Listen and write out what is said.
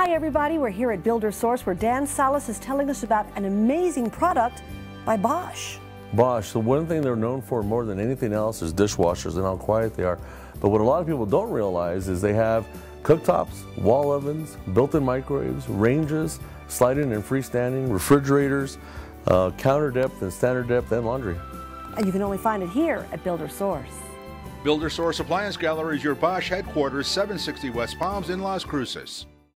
Hi, everybody. We're here at Builders Source where Dan Salas is telling us about an amazing product by Bosch. Bosch, the one thing they're known for more than anything else is dishwashers and how quiet they are. But what a lot of people don't realize is they have cooktops, wall ovens, built-in microwaves, ranges, sliding and freestanding, refrigerators, uh, counter depth and standard depth, and laundry. And you can only find it here at Builders Source. Builders Source Appliance Gallery is your Bosch headquarters, 760 West Palms in Las Cruces.